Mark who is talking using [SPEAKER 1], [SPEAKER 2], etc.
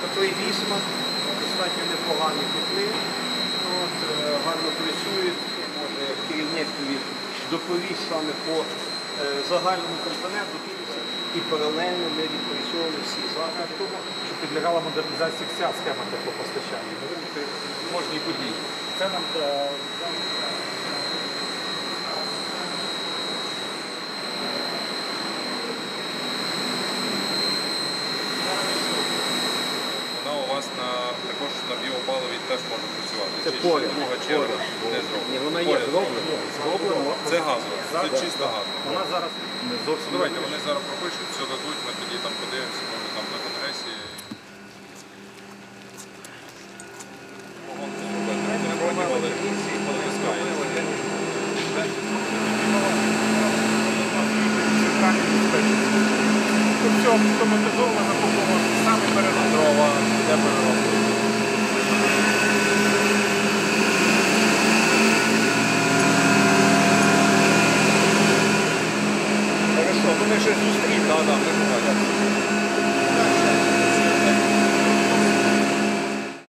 [SPEAKER 1] Котли вісма, достатньо непогані котли. От, е, гарно працюють. Може керівник доповість саме по е, загальному компоненту і паралельно ми відпрацьовували всі заходи.
[SPEAKER 2] що підлягала модернізації вся схема теплопостачання. Кожній події. Це нам
[SPEAKER 1] Це
[SPEAKER 3] зроблена.
[SPEAKER 1] Ні, вона є зроблена.
[SPEAKER 2] зроблено.
[SPEAKER 3] Це газово, це чисто газово.
[SPEAKER 2] Вона зараз не зовсім
[SPEAKER 3] Давайте вони зараз пропишуть, все дадуть, ми тоді там подивимося, може там на конгресі.
[SPEAKER 2] Все автоматизовано, закуповано, саме переробка.
[SPEAKER 3] 你
[SPEAKER 1] 是可以调的
[SPEAKER 3] 没什么的